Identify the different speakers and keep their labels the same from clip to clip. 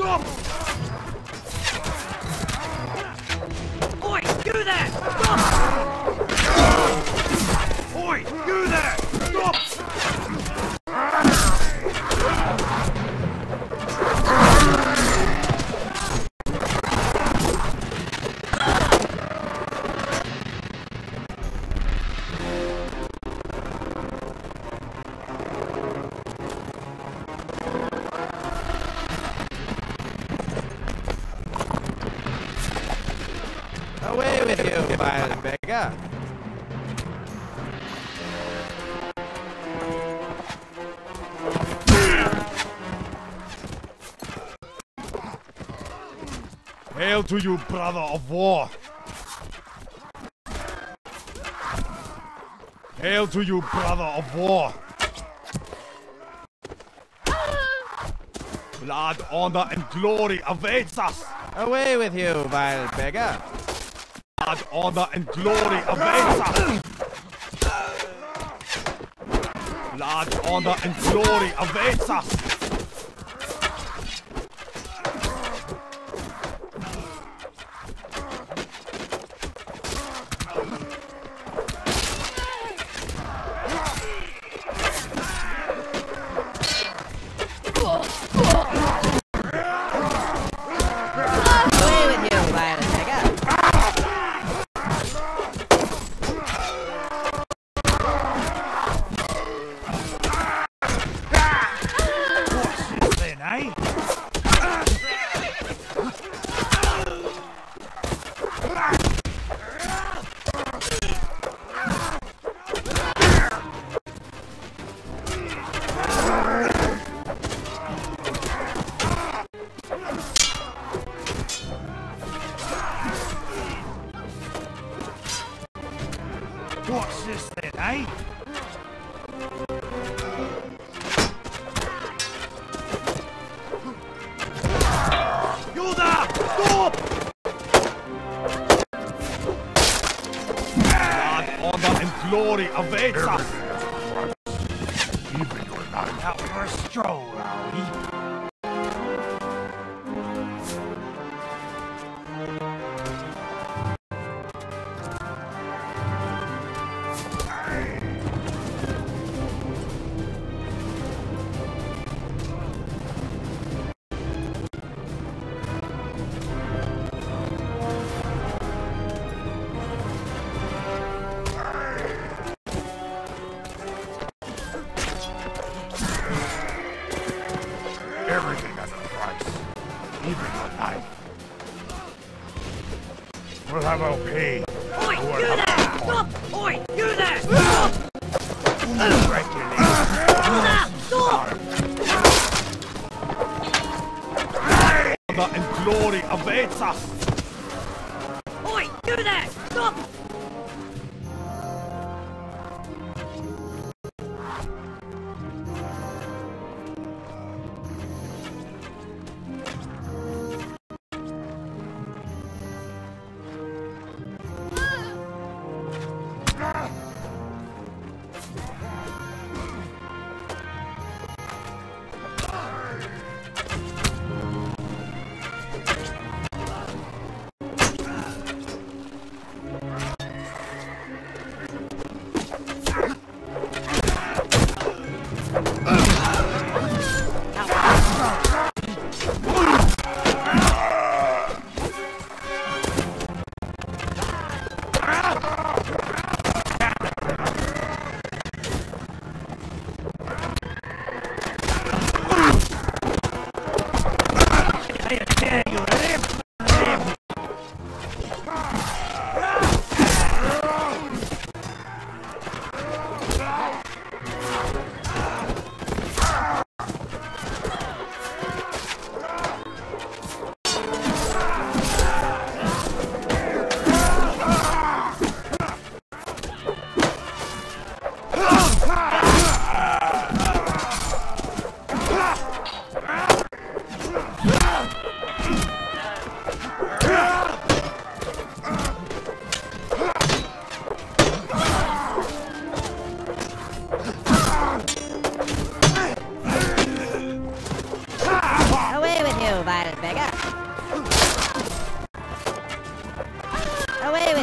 Speaker 1: Stop! With you, Violet Vega.
Speaker 2: Hail to you, brother of war! Hail to you, brother of war! Blood, honor, and glory awaits us!
Speaker 1: Away with you, vile Vega.
Speaker 2: Blood, honor, and glory awaits us! Blood, honor, and glory awaits us! Eh? Yoda! Honor, and glory awaits us! Even you're not out for a stroll, We'll have our pay.
Speaker 3: Oi, you there! Stop! Oi, you there! Stop!
Speaker 2: Stop! Honor and glory awaits us!
Speaker 3: Oi, you there! Stop!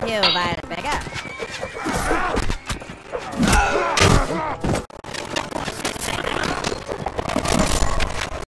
Speaker 4: you, Violet Beggar.